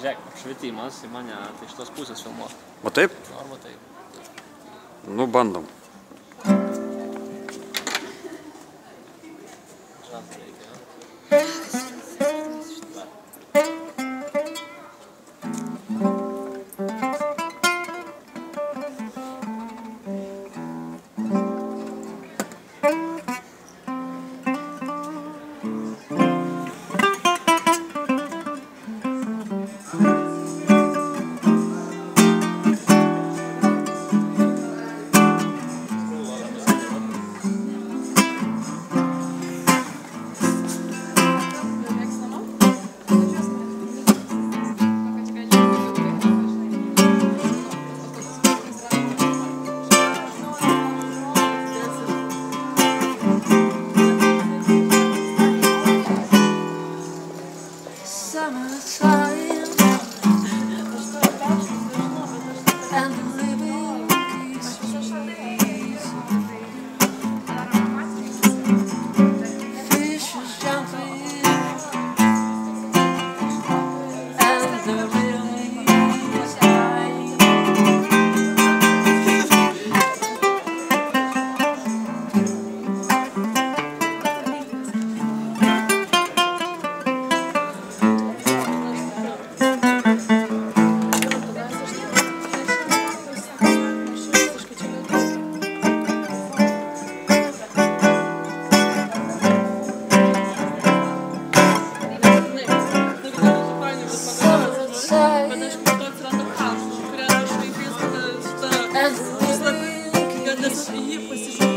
Žiūrėk, apšvietimas į mane tai iš tos pusės filmuo. O taip? Norma taip. Nu, bandom. bandas que estão a tirar da paz, recuperar as coisas da. da. da. da. da. da. da.